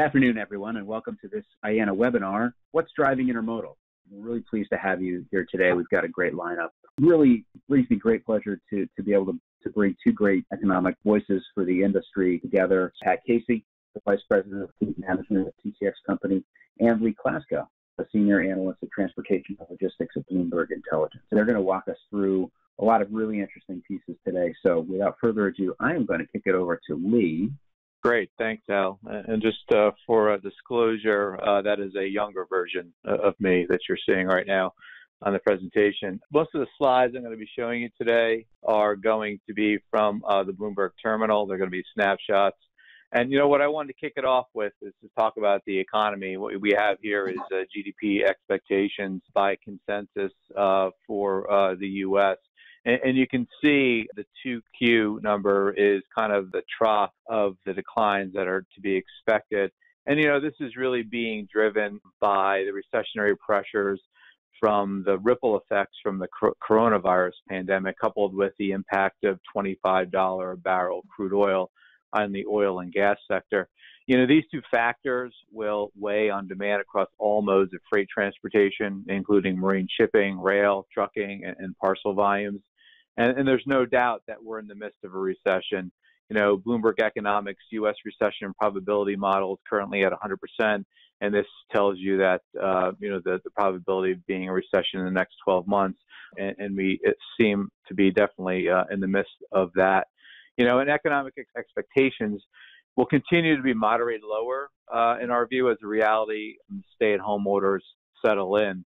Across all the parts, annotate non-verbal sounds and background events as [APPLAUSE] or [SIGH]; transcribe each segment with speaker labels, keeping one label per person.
Speaker 1: afternoon, everyone, and welcome to this IANA webinar, What's Driving Intermodal? We're really pleased to have you here today. We've got a great lineup. Really brings me great pleasure to, to be able to, to bring two great economic voices for the industry together. Pat Casey, the Vice President of Fleet Management at TTX Company, and Lee Klaskow, a Senior Analyst at Transportation and Logistics at Bloomberg Intelligence. They're going to walk us through a lot of really interesting pieces today. So without further ado, I am going to kick it over to Lee
Speaker 2: Great, thanks, Al. And just uh, for a disclosure, uh, that is a younger version of me that you're seeing right now on the presentation. Most of the slides I'm going to be showing you today are going to be from uh, the Bloomberg terminal. They're going to be snapshots. And you know what I wanted to kick it off with is to talk about the economy. What we have here is uh, GDP expectations by consensus uh, for uh, the U.S. And, and you can see the 2Q number is kind of the trough of the declines that are to be expected. And, you know, this is really being driven by the recessionary pressures from the ripple effects from the coronavirus pandemic, coupled with the impact of $25 a barrel crude oil on the oil and gas sector. You know, these two factors will weigh on demand across all modes of freight transportation, including marine shipping, rail, trucking, and, and parcel volumes. And, and there's no doubt that we're in the midst of a recession. You know, Bloomberg Economics U.S. recession probability model is currently at 100%, and this tells you that uh, you know the, the probability of being a recession in the next 12 months, and, and we seem to be definitely uh, in the midst of that. You know, and economic ex- expectations will continue to be moderated lower uh, in our view as the reality stay-at-home orders settle in.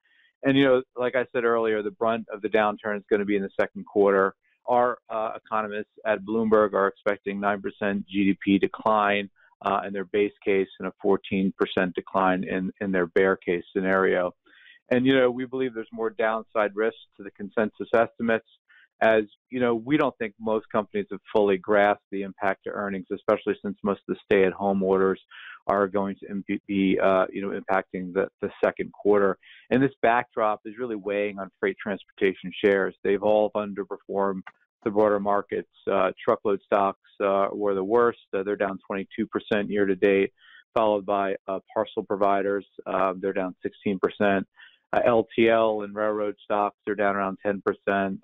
Speaker 2: And, you know, like I said earlier, the brunt of the downturn is going to be in the second quarter. Our uh, economists at Bloomberg are expecting 9% GDP decline uh, in their base case and a 14% decline in, in their bear case scenario. And, you know, we believe there's more downside risk to the consensus estimates as you know, we don't think most companies have fully grasped the impact to earnings, especially since most of the stay-at-home orders are going to be, uh, you know, impacting the, the second quarter. And this backdrop is really weighing on freight transportation shares. They've all underperformed the broader markets. Uh, truckload stocks uh, were the worst. Uh, they're down 22% year to date, followed by uh, parcel providers. Uh, they're down 16%. Uh, LTL and railroad stocks are down around 10%,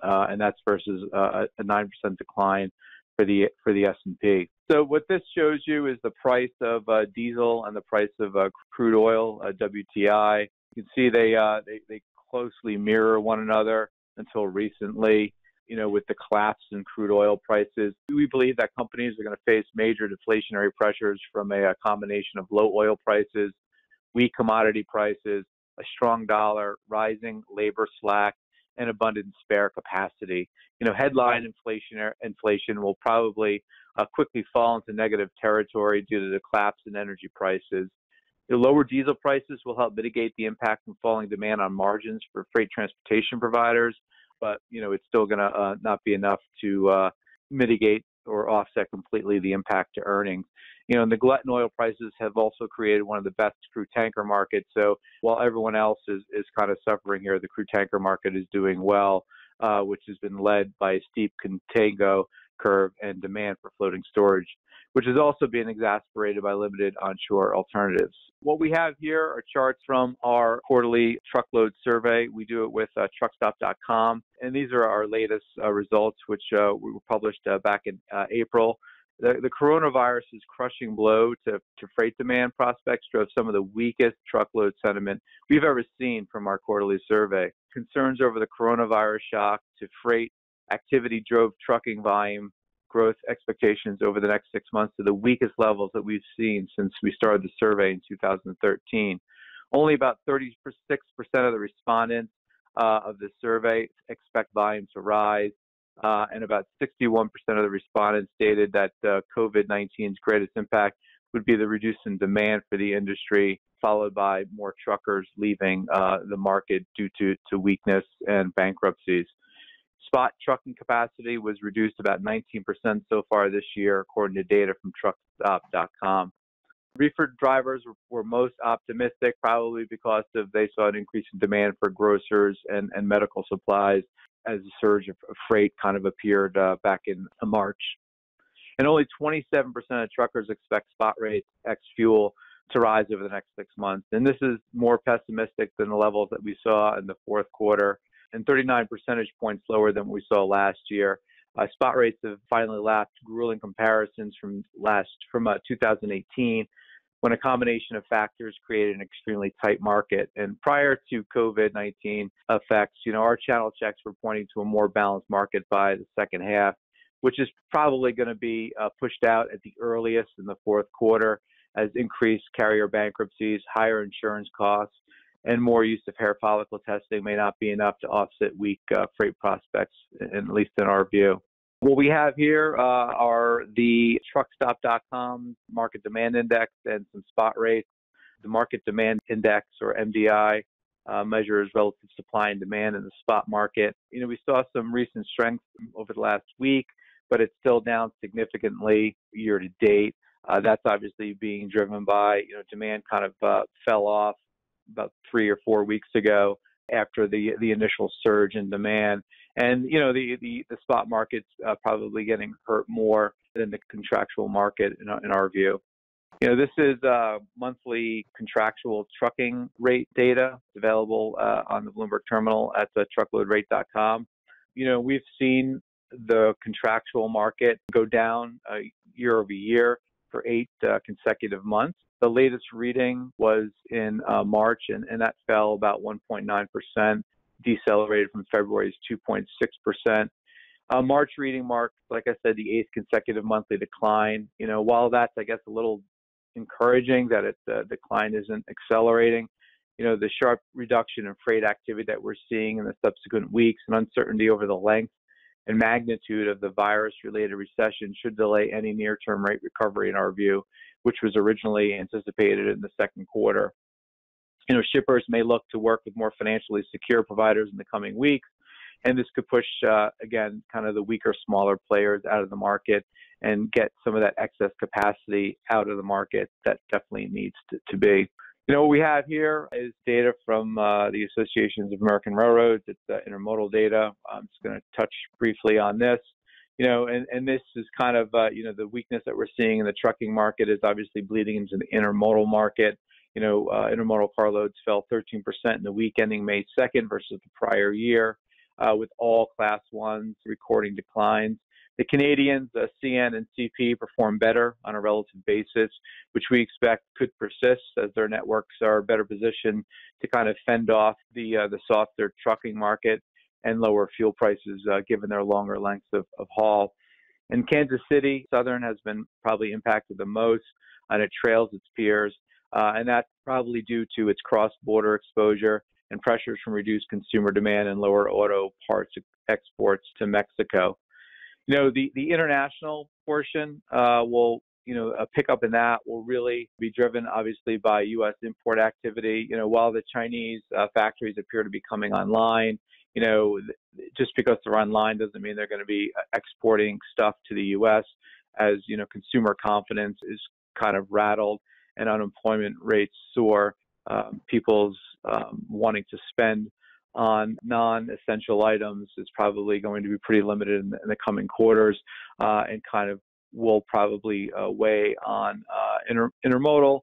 Speaker 2: uh, and that's versus uh, a 9% decline for the for the S&P. So what this shows you is the price of uh, diesel and the price of uh, crude oil, uh, WTI. You can see they, they they closely mirror one another until recently. You know, with the collapse in crude oil prices, we believe that companies are going to face major deflationary pressures from a, a combination of low oil prices, weak commodity prices, a strong dollar, rising labor slack, and abundant spare capacity. You know, headline inflation inflation will probably uh, quickly fall into negative territory due to the collapse in energy prices. The lower diesel prices will help mitigate the impact from falling demand on margins for freight transportation providers, but you know it's still going to uh, not be enough to uh, mitigate or offset completely the impact to earnings. You know, and the glut in oil prices have also created one of the best crude tanker markets. So while everyone else is, is kind of suffering here, the crude tanker market is doing well, uh, which has been led by a steep contango curve and demand for floating storage, which is also being exacerbated by limited onshore alternatives. What we have here are charts from our quarterly truckload survey. We do it with uh, truckstop.com, and these are our latest uh, results, which uh, we were published uh, back in uh, April. The, the coronavirus's crushing blow to, to freight demand prospects drove some of the weakest truckload sentiment we've ever seen from our quarterly survey. Concerns over the coronavirus shock to freight activity drove trucking volume growth expectations over the next six months to the weakest levels that we've seen since we started the survey in 2013. Only about 36% of the respondents uh, of the survey expect volume to rise, uh, and about 61% of the respondents stated that uh, COVID 19's greatest impact would be the reduce in demand for the industry, followed by more truckers leaving uh, the market due to, to weakness and bankruptcies. Spot trucking capacity was reduced about 19% so far this year, according to data from truckstop.com. Reefer drivers were most optimistic, probably because of they saw an increase in demand for grocers and, and medical supplies as a surge of freight kind of appeared uh, back in March. And only 27% of truckers expect spot rates ex fuel to rise over the next six months. And this is more pessimistic than the levels that we saw in the fourth quarter and 39 percentage points lower than we saw last year. Uh, spot rates have finally lapped grueling comparisons from last from uh, 2018 when a combination of factors created an extremely tight market. And prior to COVID-19 effects, you know, our channel checks were pointing to a more balanced market by the second half, which is probably going to be uh, pushed out at the earliest in the fourth quarter as increased carrier bankruptcies, higher insurance costs, and more use of hair follicle testing may not be enough to offset weak uh, freight prospects, at least in our view. What we have here uh, are the truckstop.com market demand index and some spot rates. The market demand index, or MDI, uh, measures relative supply and demand in the spot market. You know, we saw some recent strength over the last week, but it's still down significantly year to date. Uh, that's obviously being driven by, you know, demand kind of uh, fell off about three or four weeks ago after the the initial surge in demand. And you know the the, the spot market's uh, probably getting hurt more than the contractual market in, in our view. You know, this is uh, monthly contractual trucking rate data available uh, on the Bloomberg terminal at the truckloadrate.com. You know, we've seen the contractual market go down uh, year over year for eight uh, consecutive months. The latest reading was in uh, March, and, and that fell about 1.9%, decelerated from February's 2.6%. Uh, March reading marked, like I said, the eighth consecutive monthly decline. You know, while that's, I guess, a little encouraging that it, the decline isn't accelerating, you know, the sharp reduction in freight activity that we're seeing in the subsequent weeks and uncertainty over the length and magnitude of the virus related recession should delay any near term rate recovery in our view, which was originally anticipated in the second quarter. You know, shippers may look to work with more financially secure providers in the coming weeks, and this could push, uh, again, kind of the weaker, smaller players out of the market and get some of that excess capacity out of the market that definitely needs to, to be. You know, what we have here is data from uh, the Associations of American Railroads. It's uh, intermodal data. I'm just going to touch briefly on this. You know, and, and this is kind of, uh, you know, the weakness that we're seeing in the trucking market is obviously bleeding into the intermodal market. You know, uh, intermodal carloads fell 13% in the week ending May 2nd versus the prior year, uh, with all class ones recording declines. The Canadians, uh, CN and CP, perform better on a relative basis, which we expect could persist as their networks are better positioned to kind of fend off the uh, the softer trucking market and lower fuel prices uh, given their longer lengths of, of haul. In Kansas City, Southern has been probably impacted the most, and it trails its peers, uh, and that's probably due to its cross-border exposure and pressures from reduced consumer demand and lower auto parts exports to Mexico you know, the, the international portion uh, will, you know, a pickup in that will really be driven obviously by U.S. import activity. You know, while the Chinese uh, factories appear to be coming online, you know, just because they're online doesn't mean they're going to be uh, exporting stuff to the U.S. as, you know, consumer confidence is kind of rattled and unemployment rates soar. Um, people's um, wanting to spend on non-essential items is probably going to be pretty limited in the, in the coming quarters uh, and kind of will probably uh, weigh on uh, inter- intermodal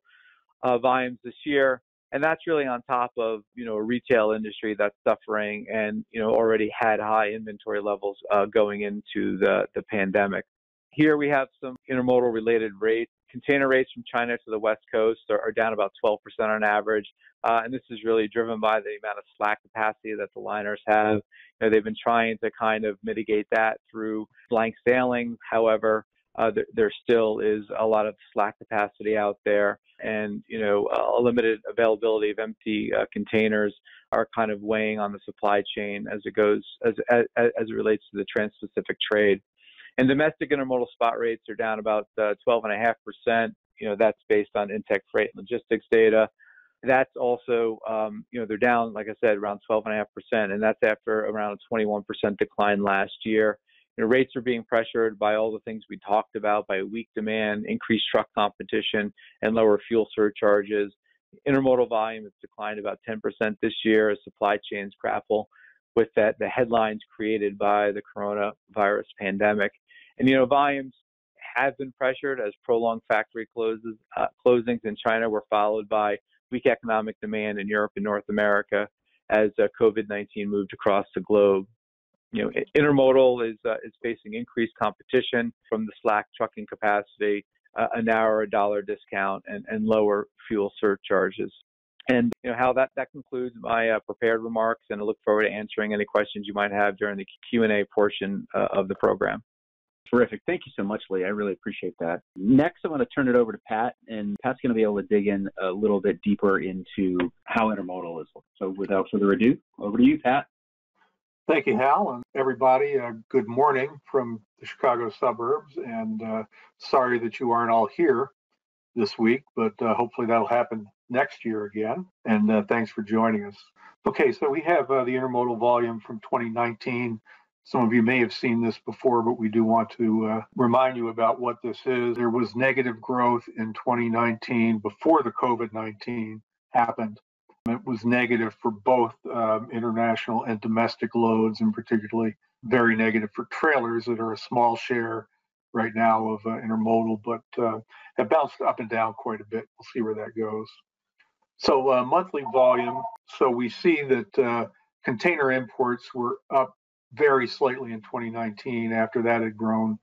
Speaker 2: uh, volumes this year. And that's really on top of you know a retail industry that's suffering and you know already had high inventory levels uh, going into the the pandemic. Here we have some intermodal related rates container rates from China to the West Coast are, are down about 12% on average. Uh, and this is really driven by the amount of slack capacity that the liners have. You know, they've been trying to kind of mitigate that through blank sailing. However, uh, there, there, still is a lot of slack capacity out there, and you know a limited availability of empty uh, containers are kind of weighing on the supply chain as it goes as as, as it relates to the Trans-Pacific trade. And domestic intermodal spot rates are down about uh, 12.5%. You know, that's based on InTek Freight Logistics data. That's also, um, you know, they're down, like I said, around 12.5%, and that's after around a 21% decline last year. You know, rates are being pressured by all the things we talked about, by weak demand, increased truck competition, and lower fuel surcharges. Intermodal volume has declined about 10% this year as supply chains grapple with that the headlines created by the coronavirus pandemic. And you know, volumes have been pressured as prolonged factory closes, uh, closings in China were followed by weak economic demand in Europe and North America as uh, COVID-19 moved across the globe. You know, intermodal is uh, is facing increased competition from the slack trucking capacity, uh, a narrower dollar discount, and, and lower fuel surcharges. And you know how that that concludes my uh, prepared remarks, and I look forward to answering any questions you might have during the Q and A portion uh, of the program.
Speaker 1: Terrific. Thank you so much, Lee. I really appreciate that. Next, I'm going to turn it over to Pat, and Pat's going to be able to dig in a little bit deeper into how intermodal is. So, without further ado, over to you, Pat.
Speaker 3: Thank you, Hal, and everybody. Uh, good morning from the Chicago suburbs, and uh, sorry that you aren't all here this week, but uh, hopefully that'll happen next year again. And uh, thanks for joining us. Okay, so we have uh, the intermodal volume from 2019 some of you may have seen this before, but we do want to uh, remind you about what this is. There was negative growth in 2019 before the COVID 19 happened. It was negative for both um, international and domestic loads, and particularly very negative for trailers that are a small share right now of uh, intermodal, but uh, have bounced up and down quite a bit. We'll see where that goes. So, uh, monthly volume. So, we see that uh, container imports were up very slightly in 2019. After that, had grown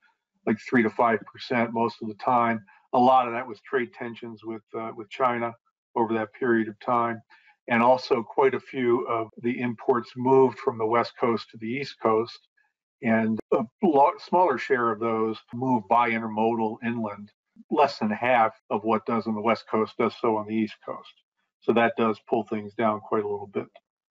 Speaker 3: like three to five percent most of the time. A lot of that was trade tensions with uh, with China over that period of time, and also quite a few of the imports moved from the west coast to the east coast, and a lot, smaller share of those moved by intermodal inland. Less than half of what does on the west coast does so on the east coast. So that does pull things down quite a little bit,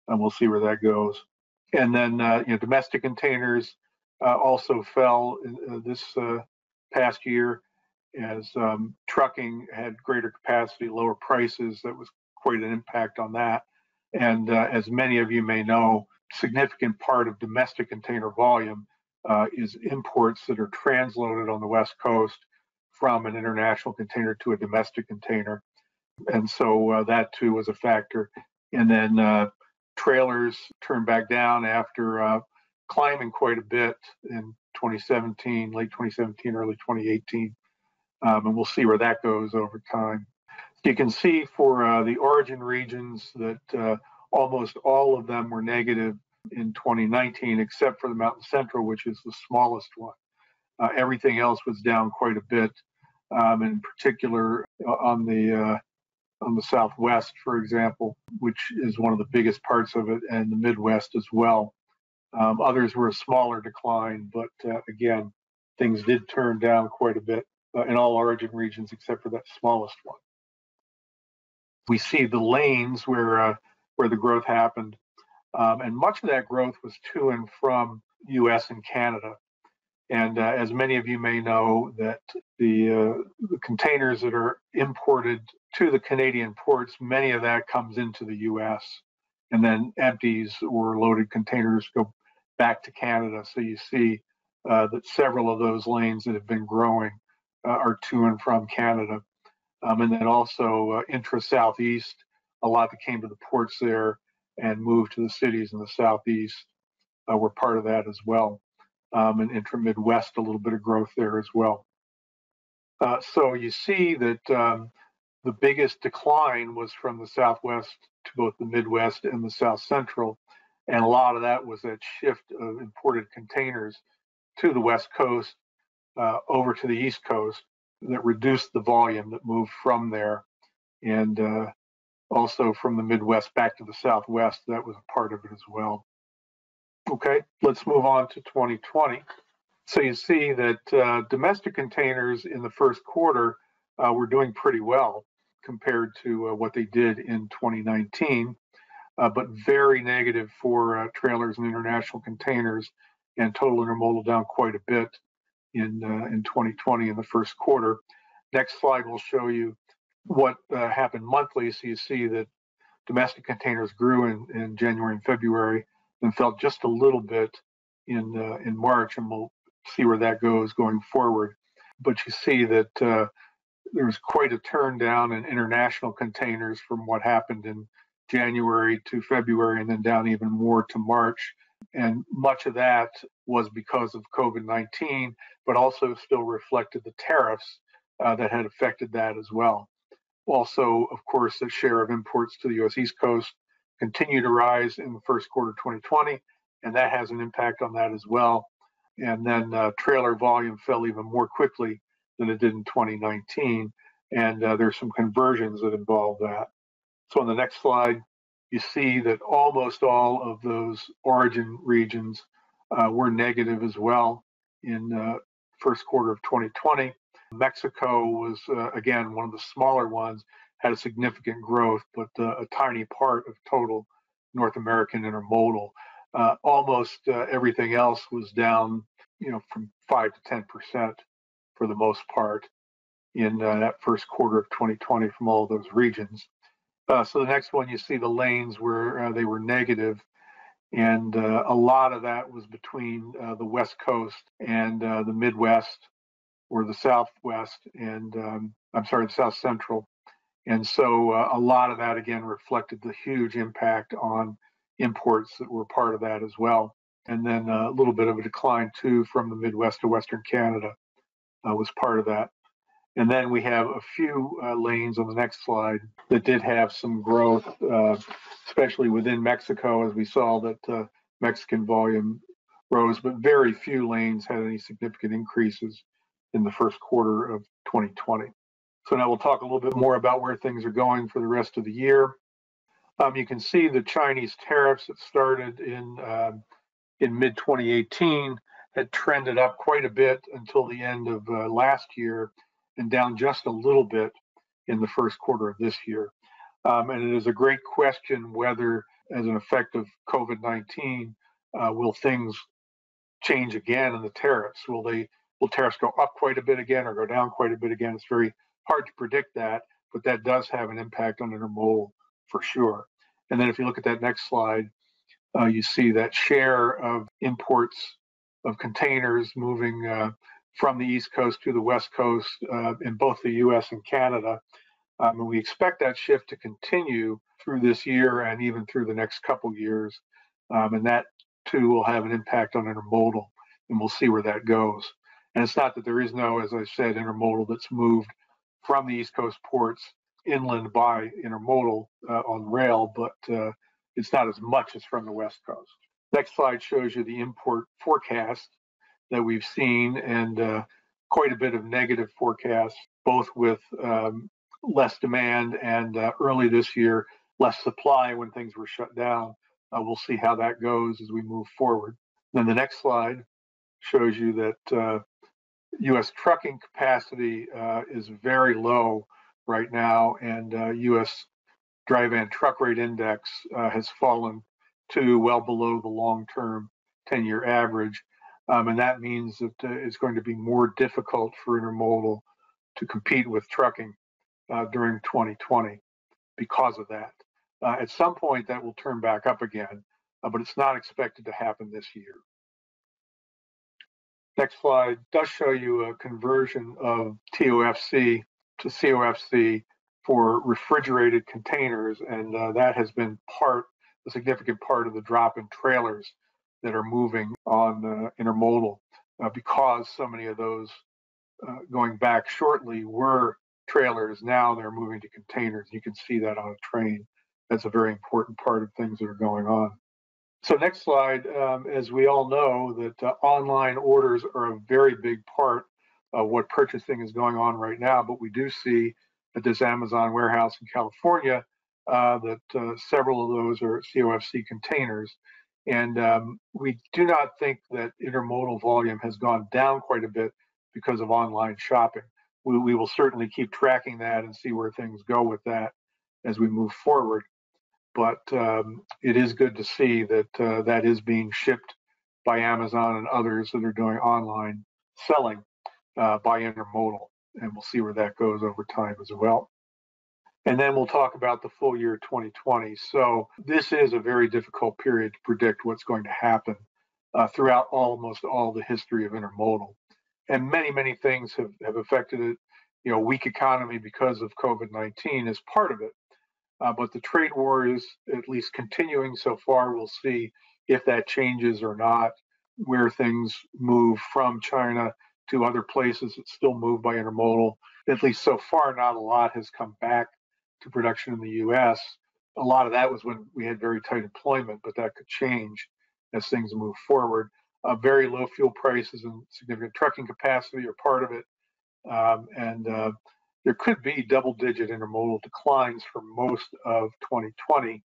Speaker 3: and we'll see where that goes. And then uh, you know domestic containers uh, also fell in, uh, this uh, past year as um, trucking had greater capacity, lower prices. That was quite an impact on that. And uh, as many of you may know, significant part of domestic container volume is imports that are transloaded on the West Coast from an international container to a domestic container. And so that too was a factor. And then trailers turned back down after uh, climbing quite a bit in 2017, late 2017, early 2018. Um, and we'll see where that goes over time. You can see for uh, the origin regions that uh, almost all of them were negative in 2019, except for the Mountain Central, which is the smallest one. Uh, everything else was down quite a bit, um, in particular uh, on the uh, on the Southwest, for example, which is one of the biggest parts of it, and the Midwest as well. Um, others were a smaller decline, but uh, again, things did turn down quite a bit uh, in all origin regions except for that smallest one. We see the lanes where uh, where the growth happened, um, and much of that growth was to and from U.S. and Canada. And uh, as many of you may know, that the, uh, the, containers that are imported to the Canadian ports, many of that comes into the U.S. and then empties or loaded containers go back to Canada. So you see uh, that several of those lanes that have been growing uh, are to and from Canada. Um, and then also uh, intra southeast, a lot that came to the ports there and moved to the cities in the southeast uh, were part of that as well um, and intra Midwest, a little bit of growth there as well. Uh, so you see that um, the biggest decline was from the Southwest to both the Midwest and the South Central. And a lot of that was that shift of imported containers to the West Coast uh, over to the East Coast that reduced the volume that moved from there. And uh, also from the Midwest back to the Southwest, that was a part of it as well. Okay, let's move on to 2020. So you see that uh, domestic containers in the first quarter uh, were doing pretty well compared to uh, what they did in 2019, uh, but very negative for uh, trailers and international containers, and total intermodal down quite a bit in uh, in 2020 in the first quarter. Next slide will show you what happened monthly. So you see that domestic containers grew in, in January and February and fell just a little bit in uh, in March, and we'll see where that goes going forward. But you see that uh, was quite a turn down in international containers from what happened in January to February, and then down even more to March. And much of that was because of COVID 19, but also still reflected the tariffs uh, that had affected that as well. Also, of course, the share of imports to the US East Coast continued to rise in the first quarter of 2020, and that has an impact on that as well. And then uh, trailer volume fell even more quickly than it did in 2019, and uh, there's some conversions that involve that. So on the next slide, you see that almost all of those origin regions uh, were negative as well in uh, first quarter of 2020. Mexico was uh, again one of the smaller ones, had a significant growth, but uh, a tiny part of total North American intermodal. Uh, almost uh, everything else was down, you know, from five to ten percent for the most part in that first quarter of 2020 from all those regions. Uh, so the next one, you see the lanes where uh, they were negative, and uh, a lot of that was between uh, the West Coast and uh, the Midwest, or the Southwest, and um, I'm sorry, the South Central. And so uh, a lot of that again reflected the huge impact on imports that were part of that as well. And then a little bit of a decline too from the Midwest to Western Canada was part of that. And then we have a few uh, lanes on the next slide that did have some growth, uh, especially within Mexico, as we saw that uh, Mexican volume rose, but very few lanes had any significant increases in the first quarter of 2020. So now we'll talk a little bit more about where things are going for the rest of the year. Um, you can see the Chinese tariffs that started in um, in mid 2018 had trended up quite a bit until the end of uh, last year and down just a little bit in the first quarter of this year. Um, and it is a great question whether, as an effect of COVID 19, uh, will things change again in the tariffs? Will they will tariffs go up quite a bit again or go down quite a bit again? It's very hard to predict that, but that does have an impact on intermodal for sure. And then if you look at that next slide, uh, you see that share of imports of containers moving uh, from the East Coast to the West Coast uh, in both the US and Canada. Um, and we expect that shift to continue through this year and even through the next couple years. Um, and that too will have an impact on intermodal, and we'll see where that goes. And it's not that there is no, as I said, intermodal that's moved from the East Coast ports inland by intermodal uh, on rail, but uh, it's not as much as from the West Coast. Next slide shows you the import forecast that we've seen and uh, quite a bit of negative forecasts, both with um, less demand and uh, early this year, less supply when things were shut down. Uh, we'll see how that goes as we move forward. Then the next slide shows you that U.S. Uh, trucking capacity uh, is very low right now, and U.S. Uh, dry van truck rate index has fallen to well below the long-term 10-year average. Um, and that means that uh, it's going to be more difficult for intermodal to compete with trucking uh, during 2020 because of that. Uh, at some point, that will turn back up again, uh, but it's not expected to happen this year. Next slide does show you a conversion of TOFC to COFC for refrigerated containers, and uh, that has been part, a significant part of the drop in trailers that are moving on uh, intermodal uh, because so many of those uh, going back shortly were trailers. Now they're moving to containers. You can see that on a train. That's a very important part of things that are going on. So next slide, um, as we all know that uh, online orders are a very big part of what purchasing is going on right now, but we do see at this Amazon warehouse in California uh, that uh, several of those are COFC containers. And um, we do not think that intermodal volume has gone down quite a bit because of online shopping. We, we will certainly keep tracking that and see where things go with that as we move forward. But um, it is good to see that uh, that is being shipped by Amazon and others that are doing online selling uh, by intermodal. And we'll see where that goes over time as well. And then we'll talk about the full year 2020. So this is a very difficult period to predict what's going to happen uh, throughout almost all the history of intermodal. And many, many things have, have affected it. You know, weak economy because of COVID-19 is part of it. Uh, but the trade war is at least continuing so far. We'll see if that changes or not, where things move from China to other places that still move by intermodal. At least so far, not a lot has come back to production in the U.S. A lot of that was when we had very tight employment, but that could change as things move forward. Uh, very low fuel prices and significant trucking capacity are part of it. Um, and uh, there could be double digit intermodal declines for most of 2020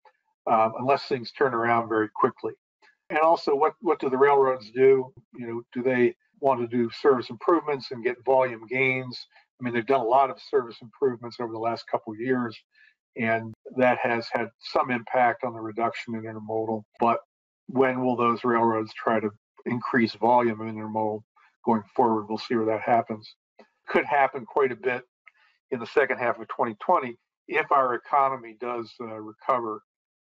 Speaker 3: um, unless things turn around very quickly. And also, what, what do the railroads do? You know, do they want to do service improvements and get volume gains? I mean, they've done a lot of service improvements over the last couple of years, and that has had some impact on the reduction in intermodal. But when will those railroads try to increase volume in intermodal going forward? We'll see where that happens. Could happen quite a bit in the second half of 2020 if our economy does uh, recover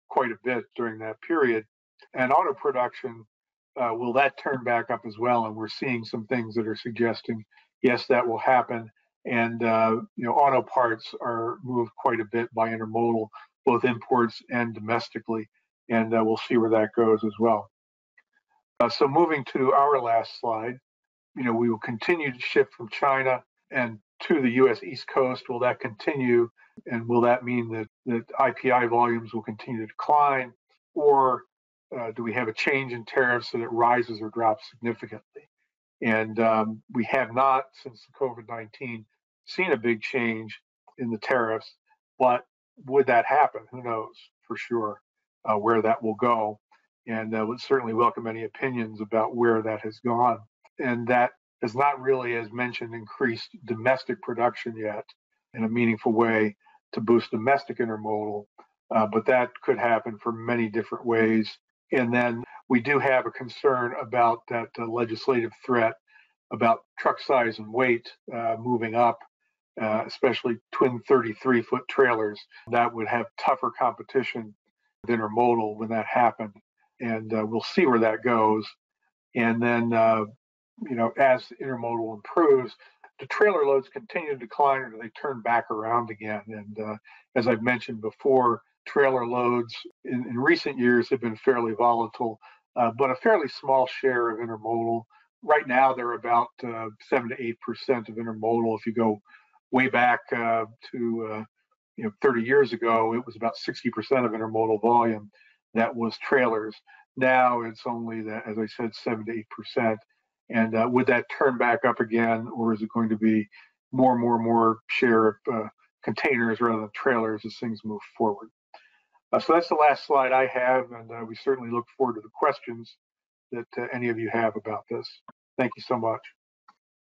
Speaker 3: quite a bit during that period. And auto production, uh, will that turn back up as well? And we're seeing some things that are suggesting, yes, that will happen. And uh, you know, auto parts are moved quite a bit by intermodal, both imports and domestically. And uh, we'll see where that goes as well. Uh, so moving to our last slide, you know, we will continue to shift from China and to the U.S. East Coast. Will that continue? And will that mean that, that IPI volumes will continue to decline? Or uh, do we have a change in tariffs that it rises or drops significantly? And um, we have not, since COVID 19, seen a big change in the tariffs. But would that happen? Who knows for sure uh, where that will go. And uh, would certainly welcome any opinions about where that has gone. And that has not really, as mentioned, increased domestic production yet in a meaningful way to boost domestic intermodal. Uh, but that could happen for many different ways. And then we do have a concern about that uh, legislative threat about truck size and weight uh, moving up, uh, especially twin 33 foot trailers. That would have tougher competition with intermodal when that happened. And uh, we'll see where that goes. And then uh, you know, as intermodal improves, the trailer loads continue to decline or they turn back around again. And uh, as I've mentioned before, trailer loads in, in recent years have been fairly volatile, uh, but a fairly small share of intermodal. Right now, they're about uh, seven to eight percent of intermodal. If you go way back uh, to uh, you know 30 years ago, it was about 60 percent of intermodal volume that was trailers. Now it's only that, as I said, seven to eight percent. And uh, would that turn back up again, or is it going to be more and more and more share of uh, containers rather than trailers as things move forward? Uh, so that's the last slide I have, and uh, we certainly look forward to the questions that uh, any of you have about this. Thank you so much.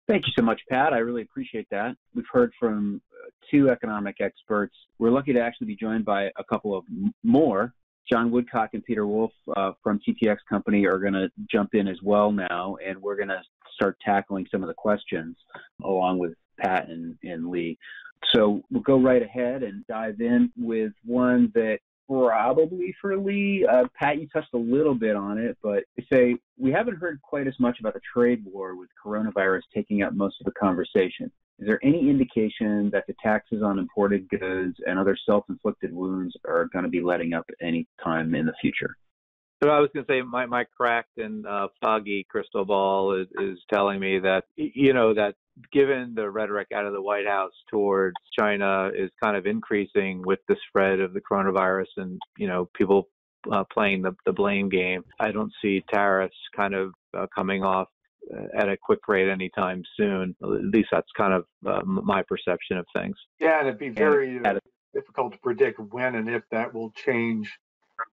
Speaker 1: Thank you so much, Pat. I really appreciate that. We've heard from uh, two economic experts. We're lucky to actually be joined by a couple of more John Woodcock and Peter Wolf uh, from TTX Company are going to jump in as well now, and we're going to start tackling some of the questions along with Pat and, and Lee. So we'll go right ahead and dive in with one that probably for Lee. Uh, Pat, you touched a little bit on it, but you say we haven't heard quite as much about the trade war with coronavirus taking up most of the conversation. Is there any indication that the taxes on imported goods and other self-inflicted wounds are going to be letting up any time in the future?
Speaker 2: So I was going to say my my cracked and uh, foggy crystal ball is, is telling me that you know that given the rhetoric out of the White House towards China is kind of increasing with the spread of the coronavirus and you know people uh, playing the the blame game. I don't see tariffs kind of uh, coming off at a quick rate anytime soon. At least that's kind of uh, my perception of things.
Speaker 3: Yeah, and it'd be very uh, difficult to predict when and if that will change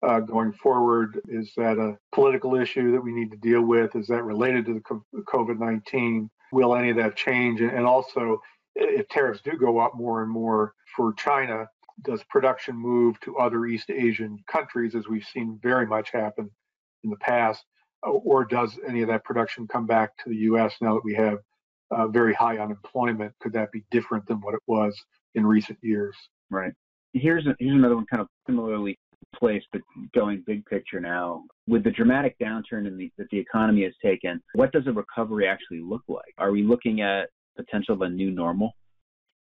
Speaker 3: uh, going forward. Is that a political issue that we need to deal with? Is that related to the COVID 19? Will any of that change? And also, if tariffs do go up more and more for China, does production move to other East Asian countries, as we've seen very much happen in the past? or does any of that production come back to the U.S. now that we have uh, very high unemployment? Could that be different than what it was in recent years?
Speaker 1: Right. Here's a, here's another one, kind of similarly placed, but going big picture now. With the dramatic downturn in the, that the economy has taken, what does a recovery actually look like? Are we looking at potential of a new normal?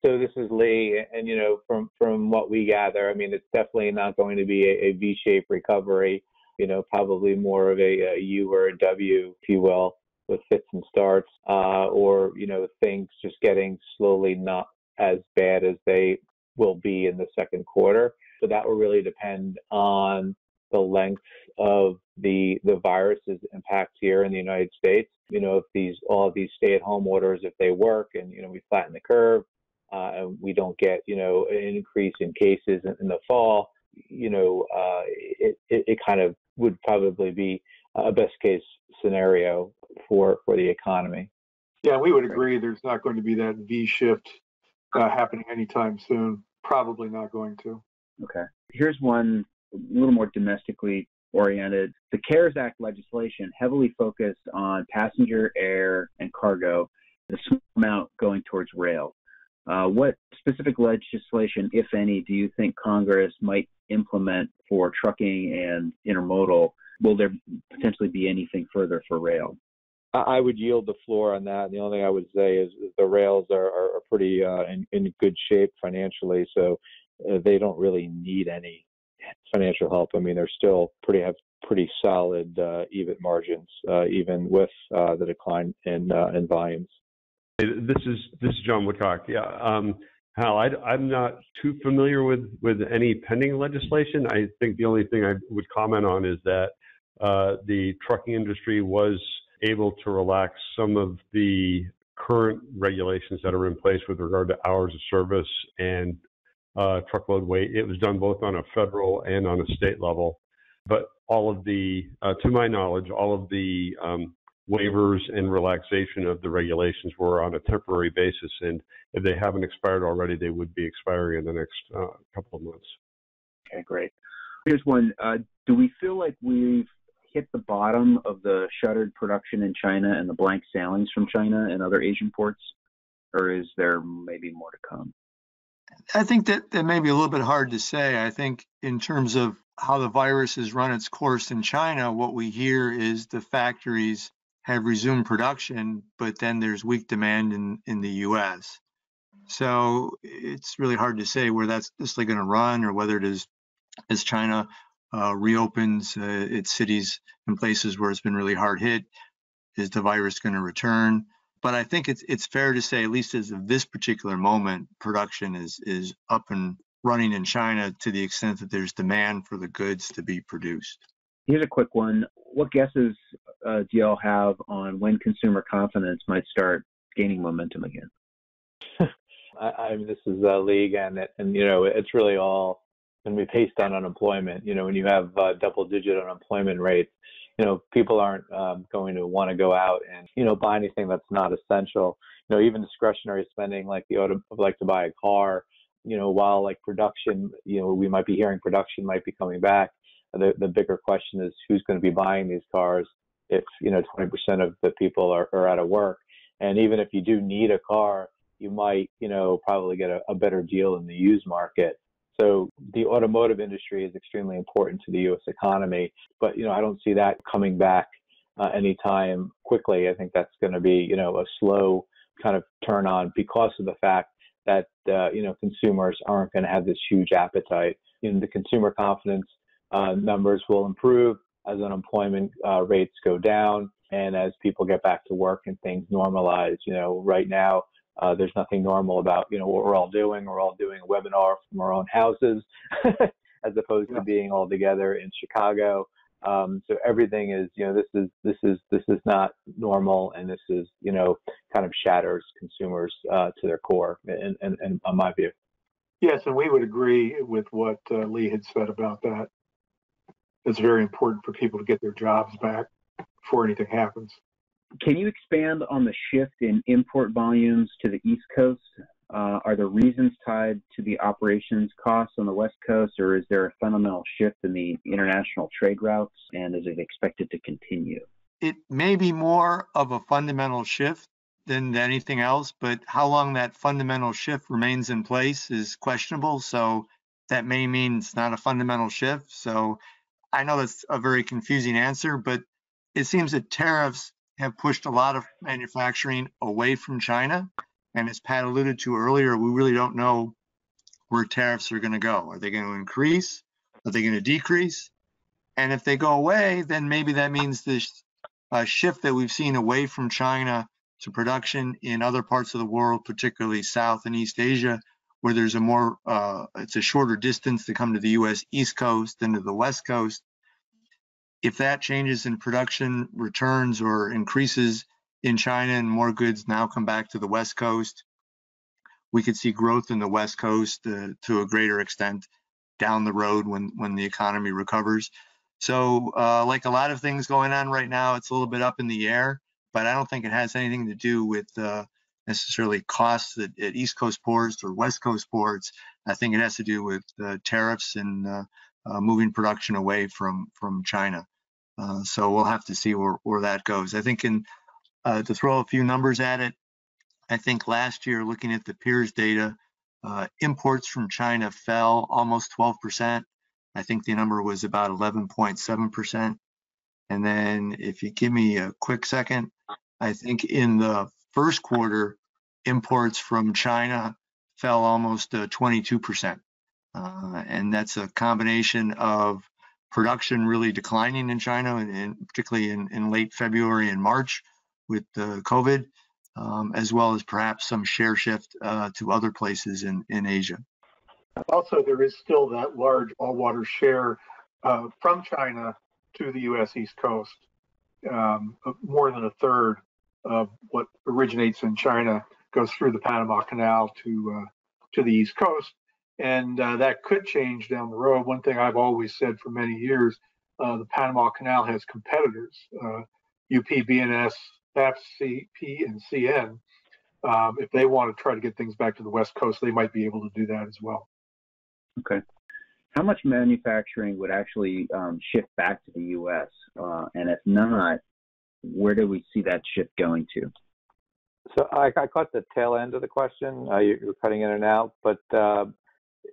Speaker 2: So this is Lee, and you know, from from what we gather, I mean, it's definitely not going to be a, a V-shaped recovery you know, probably more of a, a U or a W, if you will, with fits and starts, uh, or, you know, things just getting slowly not as bad as they will be in the second quarter. So that will really depend on the length of the the virus's impact here in the United States. You know, if these all of these stay-at-home orders, if they work, and you know we flatten the curve, uh, and we don't get you know an increase in cases in, in the fall, you know, uh, it, it, it kind of would probably be a best case scenario for for the economy.
Speaker 3: Yeah, we would agree. There's not going to be that V shift uh, happening anytime soon. Probably not going to.
Speaker 1: Okay. Here's one a little more domestically oriented. The CARES Act legislation heavily focused on passenger, air, and cargo, the amount going towards rail. Uh, what specific legislation, if any, do you think Congress might implement for trucking and intermodal? Will there potentially be anything further for rail?
Speaker 2: I would yield the floor on that. The only thing I would say is the rails are, are pretty uh, in, in good shape financially, so uh, they don't really need any financial help. I mean, they're still pretty have pretty solid uh, EBIT margins, uh, even with uh, the decline in uh, in volumes.
Speaker 4: This is this is John Woodcock. Yeah, um, Hal, I, am not too familiar with with any pending legislation. I think the only thing I would comment on is that the trucking industry was able to relax some of the current regulations that are in place with regard to hours of service and uh, truckload weight. It was done both on a federal and on a state level. But all of the, uh, to my knowledge, all of the um, waivers and relaxation of the regulations were on a temporary basis. And if they haven't expired already, they would be expiring in the next uh, couple of months.
Speaker 1: Okay, great. Here's one. Uh, do we feel like we've hit the bottom of the shuttered production in China and the blank sailings from China and other Asian ports? Or is there maybe more to come?
Speaker 5: I think that that may be a little bit hard to say. I think in terms of how the virus has run its course in China, what we hear is the factories have resumed production, but then there's weak demand in, in the US. So it's really hard to say where that's necessarily going to run or whether it is as China uh, reopens uh, its cities and places where it's been really hard hit, is the virus going to return? but I think it's it's fair to say, at least as of this particular moment, production is is up and running in China to the extent that there's demand for the goods to be produced.
Speaker 1: Here's a quick one. What guesses uh, do y'all have on when consumer confidence might start gaining momentum again? [LAUGHS]
Speaker 2: I, I mean, this is a league, and it, and you know, it's really all to be based on unemployment. You know, when you have uh, double-digit unemployment rates, you know, people aren't um, going to want to go out and, you know, buy anything that's not essential. You know, even discretionary spending like the auto, like to buy a car, you know, while like production, you know, we might be hearing production might be coming back. The, the bigger question is who's going to be buying these cars if, you know, 20% of the people are, are out of work. And even if you do need a car, you might, you know, probably get a, a better deal in the used market. So the automotive industry is extremely important to the U.S. economy, but you know I don't see that coming back uh, anytime quickly. I think that's going to be you know a slow kind of turn on because of the fact that uh, you know consumers aren't going to have this huge appetite. You know, the consumer confidence uh, numbers will improve as unemployment uh, rates go down and as people get back to work and things normalize. You know, right now uh, there's nothing normal about you know what we're all doing. We're all doing a webinar from our own houses, [LAUGHS] as opposed yeah. to being all together in Chicago. Um, so everything is you know this is this is this is not normal, and this is you know kind of shatters consumers uh, to their core, in, in, in, in my view.
Speaker 3: Yes, and we would agree with what uh, Lee had said about that. It's very important for people to get their jobs back before anything happens.
Speaker 1: Can you expand on the shift in import volumes to the East Coast? Uh, are the reasons tied to the operations costs on the West Coast, or is there a fundamental shift in the international trade routes, and is it expected to continue?
Speaker 5: It may be more of a fundamental shift than anything else, but how long that fundamental shift remains in place is questionable. So that may mean it's not a fundamental shift. So I know that's a very confusing answer, but it seems that tariffs have pushed a lot of manufacturing away from China. And as Pat alluded to earlier, we really don't know where tariffs are going to go. Are they going to increase? Are they going to decrease? And if they go away, then maybe that means this uh, shift that we've seen away from China to production in other parts of the world, particularly South and East Asia, where there's a more, uh, it's a shorter distance to come to the US East Coast than to the West Coast. If that changes in production returns or increases in China and more goods now come back to the West Coast, we could see growth in the West Coast uh, to a greater extent down the road when, when the economy recovers. So, uh, like a lot of things going on right now, it's a little bit up in the air, but I don't think it has anything to do with uh, necessarily costs at, at, East Coast ports or West Coast ports. I think it has to do with uh, tariffs and uh, moving production away from from China. Uh, so we'll have to see where, where that goes. I think in to throw a few numbers at it, I think last year, looking at the PIERS data, imports from China fell almost 12 percent I think the number was about 11.7%. And then if you give me a quick second, I think in the first quarter, imports from China fell almost uh, 22%. Uh, and that's a combination of production really declining in China, and, and particularly in, in, late February and March with uh, COVID, um, as well as perhaps some share shift uh, to other places in, in Asia.
Speaker 3: Also, there is still that large all-water share uh, from China to the U.S. East Coast. Um, more than a third of what originates in China goes through the Panama Canal to uh, to the East Coast, and uh, that could change down the road. One thing I've always said for many years: uh, the Panama Canal has competitors, UP, BNSF, CP, and CN. Um, if they want to try to get things back to the West Coast, they might be able to do that as well.
Speaker 1: Okay. How much manufacturing would actually um, shift back to the U.S.? Uh, and if not, where do we see that shift going to?
Speaker 2: So I, I caught the tail end of the question. Uh, you, are cutting in and out, but uh,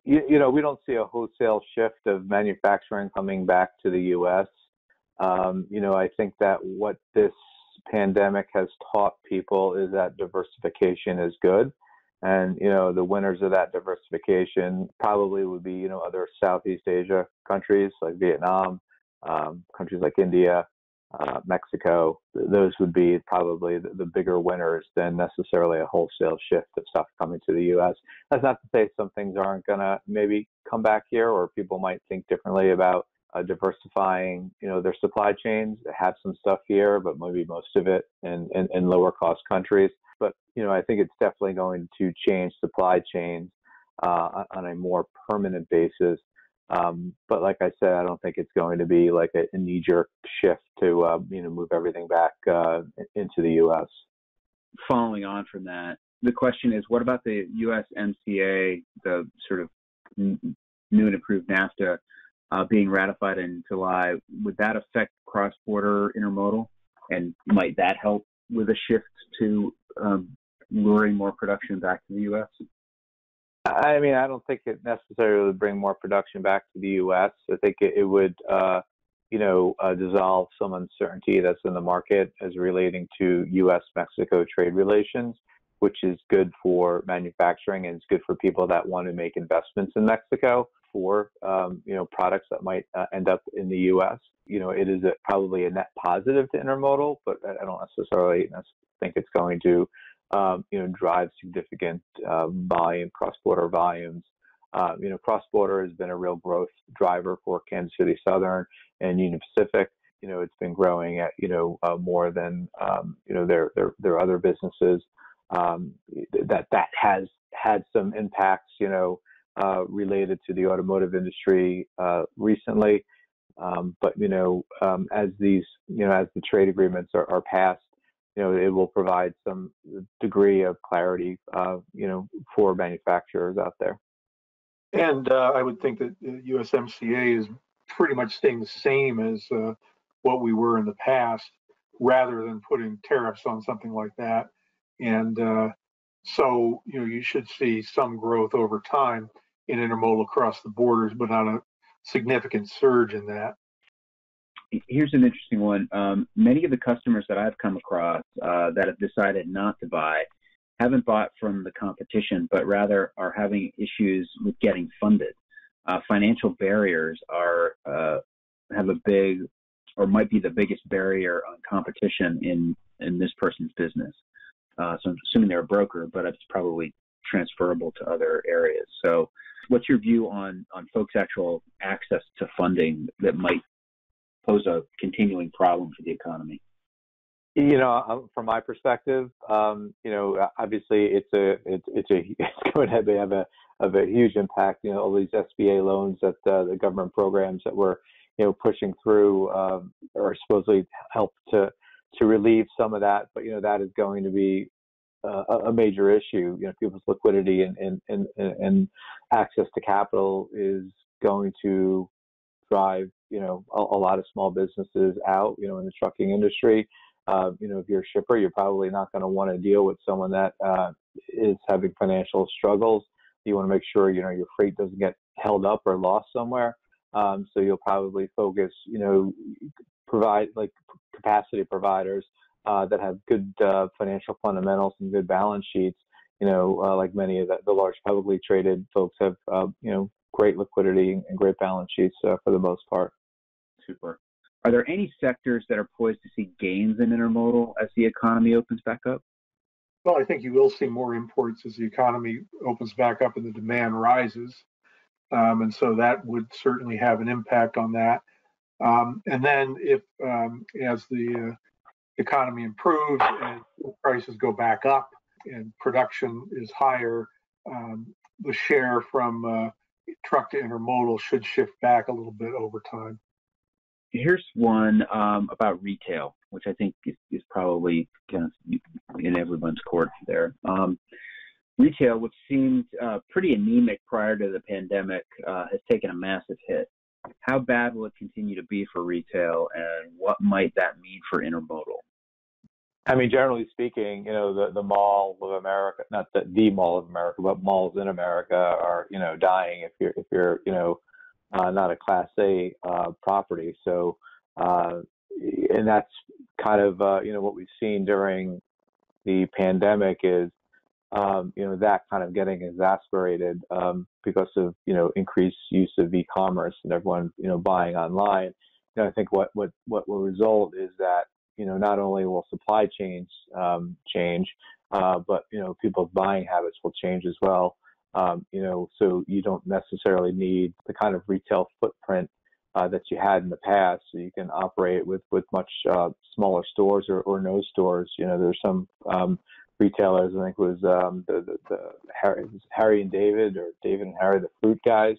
Speaker 2: you, you, know we don't see a wholesale shift of manufacturing coming back to the U.S. Um, you know I think that what this pandemic has taught people is that diversification is good and you know the winners of that diversification probably would be you know other Southeast Asia countries like Vietnam, um, countries like India, uh, Mexico. Those would be probably the, the, bigger winners than necessarily a wholesale shift of stuff coming to the U.S. That's not to say some things aren't gonna maybe come back here, or people might think differently about uh, diversifying, you know, their supply chains. Have some stuff here, but maybe most of it in, in, in lower cost countries but you know, I think it's definitely going to change supply chains uh, on a more permanent basis. Um, but like I said, I don't think it's going to be like a, a knee-jerk shift to uh, you know move everything back uh, into the U.S.
Speaker 1: Following on from that, the question is, what about the USMCA, the sort of new and improved NAFTA uh, being ratified in July? Would that affect cross-border intermodal, and might that help with a shift to um, luring more production back to the U.S.?
Speaker 2: I mean, I don't think it necessarily would bring more production back to the U.S. I think it, it would, uh, you know, uh, dissolve some uncertainty that's in the market as relating to U.S.-Mexico trade relations, which is good for manufacturing and it's good for people that want to make investments in Mexico for, um, you know, products that might uh, end up in the U.S. You know, it is a, probably a net positive to intermodal, but I don't necessarily think it's going to, um, you know, drive significant uh, volume, cross-border volumes. Uh, you know, cross-border has been a real growth driver for Kansas City Southern and Union Pacific. You know, it's been growing at you know uh, more than um, you know their their their other businesses. Um, that that has had some impacts. You know, uh, related to the automotive industry uh, recently. Um, but you know, um, as these you know as the trade agreements are, are passed, you know, it will provide some degree of clarity, uh, you know, for manufacturers out there.
Speaker 3: And uh, I would think that USMCA is pretty much staying the same as uh, what we were in the past, rather than putting tariffs on something like that. And uh, so, you know, you should see some growth over time in intermodal across the borders, but not a significant surge in that
Speaker 1: here's an interesting one. Um, many of the customers that I've come across uh, that have decided not to buy haven't bought from the competition, but rather are having issues with getting funded. Uh, financial barriers are uh, have a big or might be the biggest barrier on competition in in this person's business. Uh, so I'm assuming they're a broker, but it's probably transferable to other areas. So, what's your view on on folks' actual access to funding that might pose a continuing problem for the economy?
Speaker 2: You know, um, from my perspective, um, you know, obviously it's a it's it's a [LAUGHS] it's going to have a of a huge impact. You know, all these SBA loans that uh, the government programs that we're you know pushing through um, are supposedly help to to relieve some of that, but you know that is going to be uh, a major issue. You know, people's liquidity and and and, and access to capital is going to drive you know a, a lot of small businesses out. You know, in the trucking industry. Uh, you know, if you're a shipper, you're probably not going to want to deal with someone that uh, is having financial struggles. You want to make sure you know your freight doesn't get held up or lost somewhere. Um, so you'll probably focus, you know, provide like capacity providers uh, that have good uh, financial fundamentals and good balance sheets. You know, uh, like many of the, the, large publicly traded folks have, uh, you know, great liquidity and great balance sheets uh, for the most part.
Speaker 1: Super. Are there any sectors that are poised to see gains in intermodal as the economy opens back up?
Speaker 3: Well, I think you will see more imports as the economy opens back up and the demand rises. Um, and so that would certainly have an impact on that. Um, and then if um, as the uh, economy improves and prices go back up and production is higher, um, the share from uh, truck to intermodal should shift back a little bit over time.
Speaker 1: Here's one um, about retail, which I think is, is, probably kind of in everyone's court there. Um, retail, which seemed uh, pretty anemic prior to the pandemic, uh, has taken a massive hit. How bad will it continue to be for retail, and what might that mean for intermodal?
Speaker 2: I mean, generally speaking, you know, the, the mall of America, not the, the mall of America, but malls in America are, you know, dying if you're, if you're, you know, uh, not a class A uh, property. So, uh, and that's kind of, uh, you know, what we've seen during the pandemic is um, you know, that kind of getting exasperated um, because of, you know, increased use of e-commerce and everyone, you know, buying online. You know, I think what, what, what will result is that, you know, not only will supply chains um, change, uh, but, you know, people's buying habits will change as well. Um, you know, so you don't necessarily need the kind of retail footprint uh, that you had in the past. So you can operate with with much uh, smaller stores or, or no stores. You know, there's some um, retailers. I think it was um, the, the, the Harry, Harry and David or David and Harry, the fruit guys.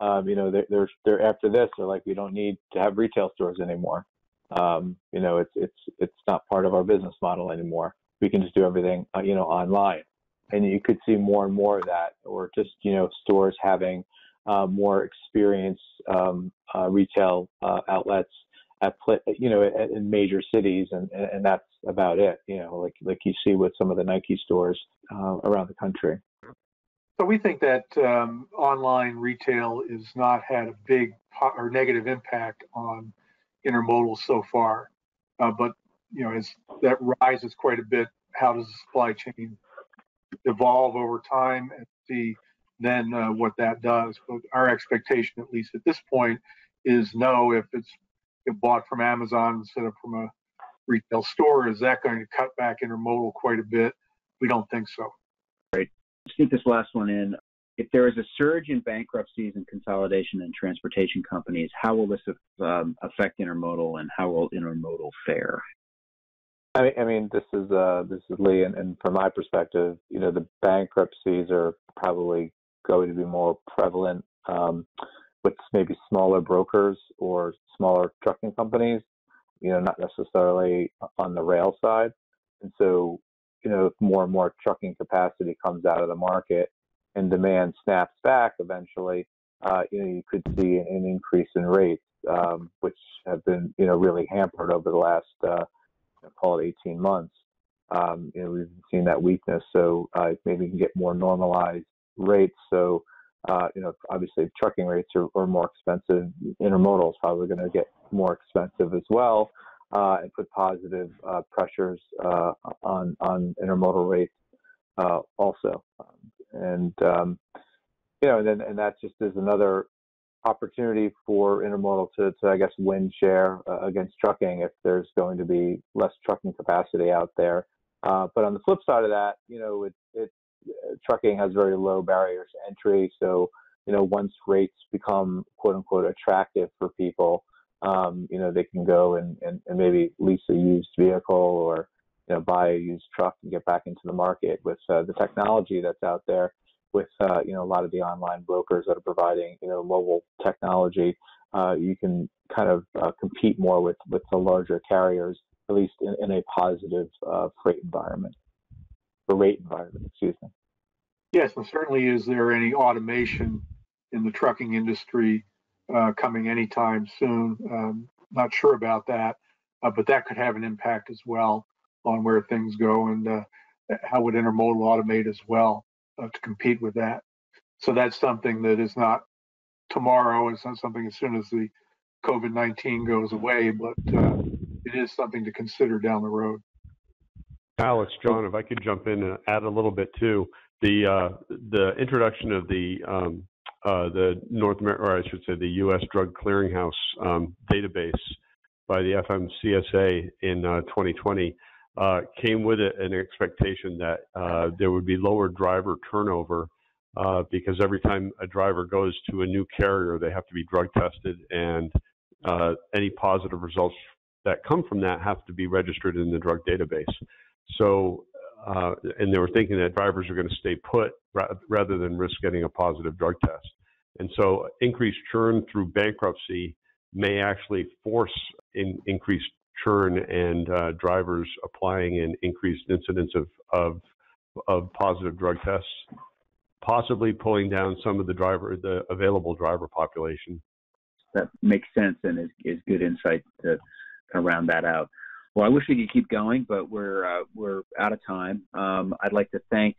Speaker 2: Um, you know, they're, they're, they're after this. They're like, we don't need to have retail stores anymore. Um, you know, it's it's it's not part of our business model anymore. We can just do everything, uh, you know, online. And you could see more and more of that, or just you know, stores having uh, more experienced um, uh, retail uh, outlets at you know in major cities, and and that's about it. You know, like like you see with some of the Nike stores uh, around the country.
Speaker 3: So we think that um, online retail has not had a big or negative impact on intermodal so far, uh, but you know as that rises quite a bit, how does the supply chain evolve over time and see then uh, what that does? But our expectation, at least at this point, is no. If it's bought from Amazon instead of from a retail store. Is that going to cut back intermodal quite a bit? We don't think so.
Speaker 1: Great. Sneak this last one in. If there is a surge in bankruptcies and consolidation in transportation companies, how will this um, affect intermodal and how will intermodal fare?
Speaker 2: I mean, I mean, this is uh, this is Lee, and, and from my perspective, you know, the bankruptcies are probably going to be more prevalent um, with maybe smaller brokers or smaller trucking companies, you know, not necessarily on the rail side. And so, you know, if more and more trucking capacity comes out of the market and demand snaps back eventually, uh, you know, you could see an increase in rates, um, which have been, you know, really hampered over the last, uh, call it 18 months. Um, you know, we've seen that weakness. So uh, maybe we can get more normalized rates. So, uh, you know, obviously trucking rates are, are more expensive. Intermodal is probably going to get more expensive as well, uh, and put positive uh, pressures uh, on on intermodal rates uh, also. And um, you know, and then and that just is another opportunity for intermodal to, to I guess, win share uh, against trucking if there's going to be less trucking capacity out there. Uh, but on the flip side of that, you know, it, it trucking has very low barriers to entry. So, you know, once rates become quote unquote attractive for people, um, you know, they can go and, and, and maybe lease a used vehicle or, you know, buy a used truck and get back into the market with uh, the technology that's out there with uh, you know a lot of the online brokers that are providing you know mobile technology, uh, you can kind of uh, compete more with with the larger carriers, at least in, in a positive uh, freight environment or rate environment. Excuse me.
Speaker 3: Yes, certainly is there any automation in the trucking industry uh, coming anytime soon? Um, not sure about that, uh, but that could have an impact as well on where things go and how would intermodal automate as well uh, to compete with that. So that's something that is not tomorrow. It's not something as soon as the COVID 19 goes away, but uh, it is something to consider down the road.
Speaker 4: Alex, John, if I could jump in and add a little bit too, the uh, the introduction of the um, uh, the North America, or I should say, the U.S. Drug Clearinghouse um, database by the FMCSA in 2020 uh, came with it an expectation that uh, there would be lower driver turnover uh, because every time a driver goes to a new carrier, they have to be drug tested, and uh, any positive results that come from that have to be registered in the drug database. So, uh, and they were thinking that drivers are going to stay put ra- rather than risk getting a positive drug test. And so, increased churn through bankruptcy may actually force in, increased churn and uh, drivers applying an increased incidence of, of, of positive drug tests, possibly pulling down some of the driver, the available driver population.
Speaker 1: That makes sense and is, is good insight to kind of round that out. Well, I wish we could keep going, but we're uh, we're out of time. Um, I'd like to thank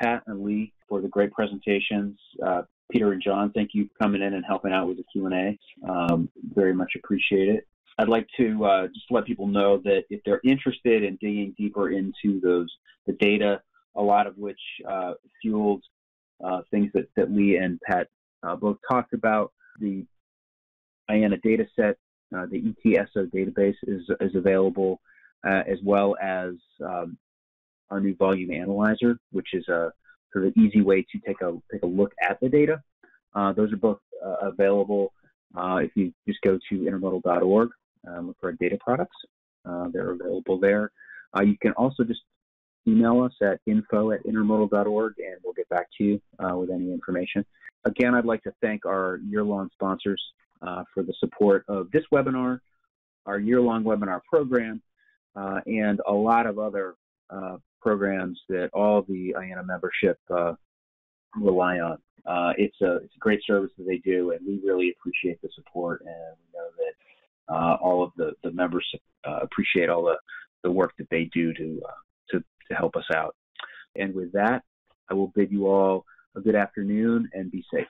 Speaker 1: Pat and Lee for the great presentations. Uh, Peter and John, thank you for coming in and helping out with the Q and A. Um, very much appreciate it. I'd like to uh, just let people know that if they're interested in digging deeper into those the data, a lot of which uh, fueled uh, things that, that Lee and Pat uh, both talked about, the IANA data set, uh, the ETSO database is, is available, uh, as well as um, our new volume analyzer, which is a sort of easy way to take a take a look at the data. those are both available if you just go to intermodal.org um, for data products. Uh, they're available there. Uh, you can also just email us at info at intermodal.org and we'll get back to you uh, with any information. Again, I'd like to thank our year-long sponsors uh, for the support of this webinar, our year-long webinar program, uh, and a lot of other uh, programs that all the IANA membership rely on. it's, a, it's a great service that they do, and we really appreciate the support, and we know that uh, all of the, the members uh, appreciate all the, the work that they do to, uh, to, to help us out. And with that, I will bid you all a good afternoon and be safe.